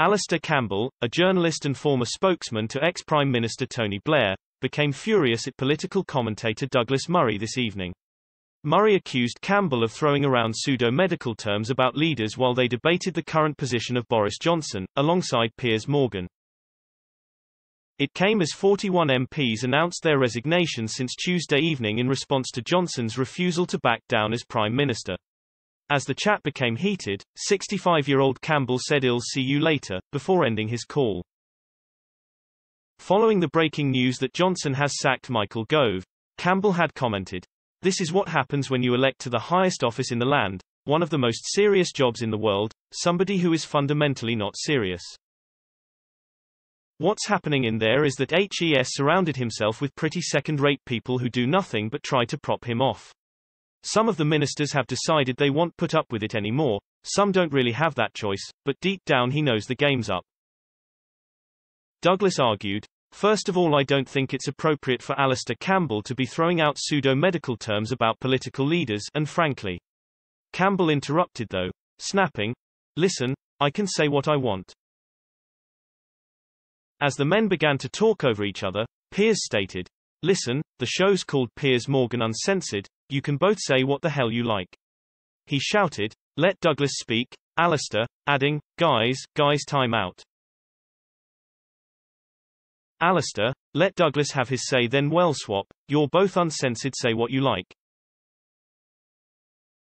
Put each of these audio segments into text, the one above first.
Alastair Campbell, a journalist and former spokesman to ex-Prime Minister Tony Blair, became furious at political commentator Douglas Murray this evening. Murray accused Campbell of throwing around pseudo-medical terms about leaders while they debated the current position of Boris Johnson, alongside Piers Morgan. It came as 41 MPs announced their resignation since Tuesday evening in response to Johnson's refusal to back down as Prime Minister. As the chat became heated, 65-year-old Campbell said I'll see you later, before ending his call. Following the breaking news that Johnson has sacked Michael Gove, Campbell had commented, This is what happens when you elect to the highest office in the land, one of the most serious jobs in the world, somebody who is fundamentally not serious. What's happening in there is that HES surrounded himself with pretty second-rate people who do nothing but try to prop him off. Some of the ministers have decided they won't put up with it anymore, some don't really have that choice, but deep down he knows the game's up. Douglas argued, First of all I don't think it's appropriate for Alastair Campbell to be throwing out pseudo-medical terms about political leaders and frankly. Campbell interrupted though, snapping, Listen, I can say what I want. As the men began to talk over each other, Piers stated, Listen, the show's called Piers Morgan Uncensored, you can both say what the hell you like. He shouted, Let Douglas speak, Alastair, adding, Guys, guys time out. Alastair, let Douglas have his say then well swap, you're both uncensored say what you like.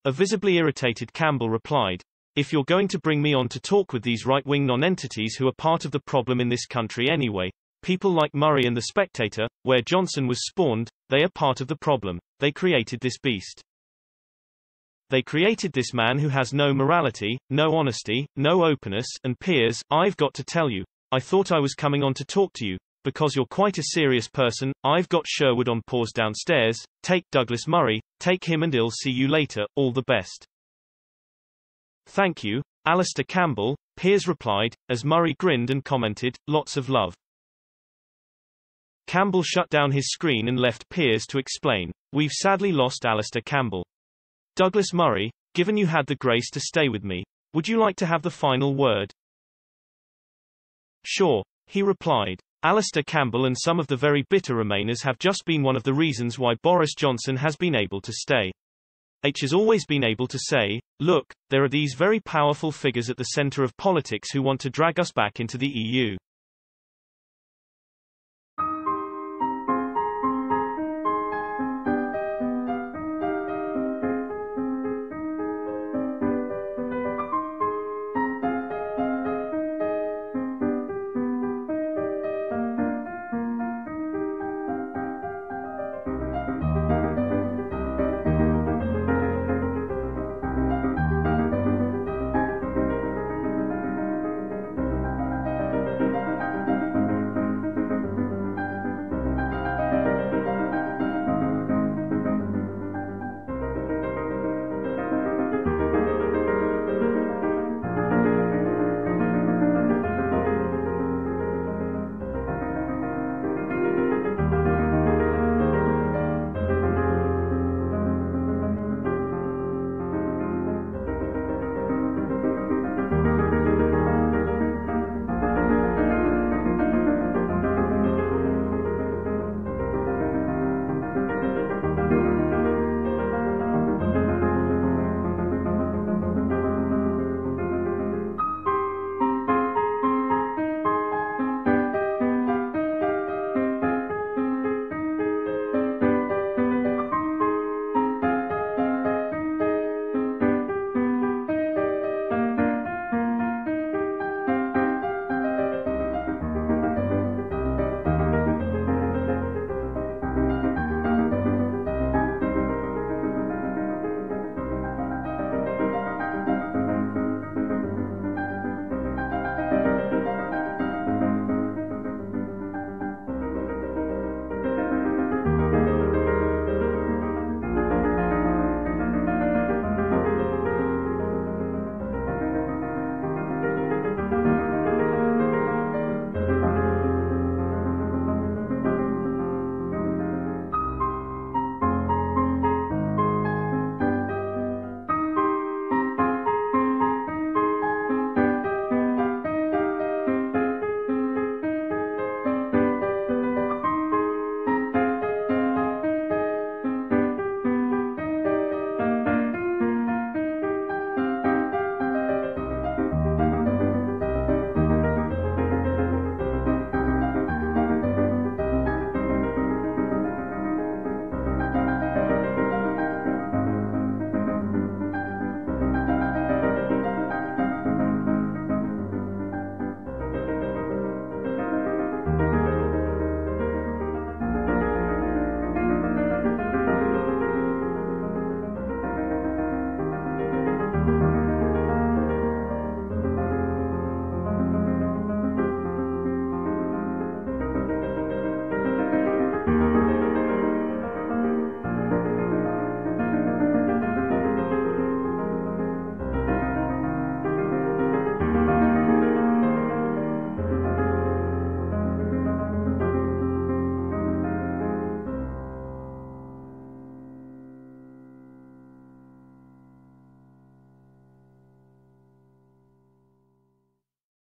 A visibly irritated Campbell replied, if you're going to bring me on to talk with these right-wing non-entities who are part of the problem in this country anyway, people like Murray and The Spectator, where Johnson was spawned, they are part of the problem. They created this beast. They created this man who has no morality, no honesty, no openness, and Piers, I've got to tell you, I thought I was coming on to talk to you, because you're quite a serious person, I've got Sherwood on pause downstairs, take Douglas Murray, take him and I'll see you later, all the best. Thank you, Alastair Campbell, Piers replied, as Murray grinned and commented, lots of love. Campbell shut down his screen and left Piers to explain. We've sadly lost Alastair Campbell. Douglas Murray, given you had the grace to stay with me, would you like to have the final word? Sure, he replied. Alastair Campbell and some of the very bitter Remainers have just been one of the reasons why Boris Johnson has been able to stay. H has always been able to say, look, there are these very powerful figures at the center of politics who want to drag us back into the EU.